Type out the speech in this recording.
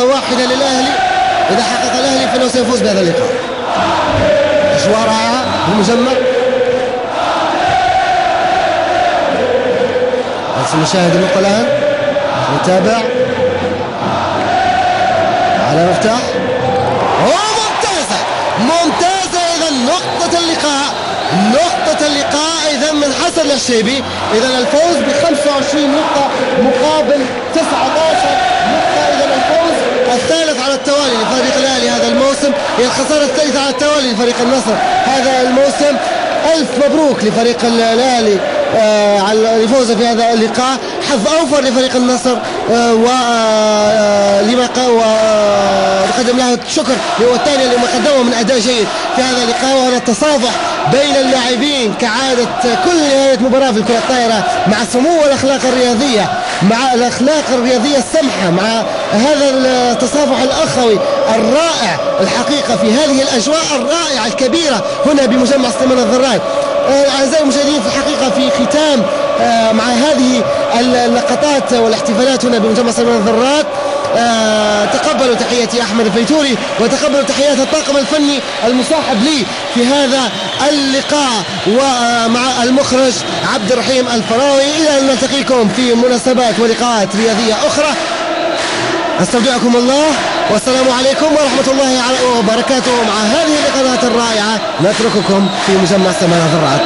نقطة واحدة للأهلي. إذا حقق الأهلي فإنه سيفوز بهذا اللقاء. بالمجمع. بس نشاهد النقطة الآن. نتابع. على مفتاح. أوه ممتازة. ممتازة إذا نقطة اللقاء. نقطة اللقاء إذا من حسن الشيبي. إذا الفوز ب 25 نقطة مقابل 19 نقطة إذا الفوز الثالث على التوالي لفريق الأهلي هذا الموسم هي الخسارة الثالثة على التوالي لفريق النصر. هذا الموسم ألف مبروك لفريق الأهلي آه على الفوز في هذا اللقاء. حظ أوفر لفريق النصر آه ولما آه وقدم له شكر هو الثاني لما قدمه من أداء جيد في هذا اللقاء وهذا التصافح بين اللاعبين كعادة كل نهاية مباراة في الكرة الطايرة مع سمو الأخلاق الرياضية مع الأخلاق الرياضية السمحة مع هذا التصافح الأخوي الرائع الحقيقة في هذه الأجواء الرائعة الكبيرة هنا بمجمع سليمان الذرات أعزائي المشاهدين في الحقيقة في ختام مع هذه اللقطات والاحتفالات هنا بمجمع سليمان الذرات. آه تقبلوا تحياتي أحمد الفيتوري وتقبلوا تحيات الطاقم الفني المصاحب لي في هذا اللقاء ومع المخرج عبد الرحيم الفراوي. إلى أن نلتقيكم في مناسبات ولقاءات رياضية أخرى. أستودعكم الله. والسلام عليكم ورحمة الله وبركاته مع هذه اللقاءات الرائعة. نترككم في مجمع سمانه الذرات.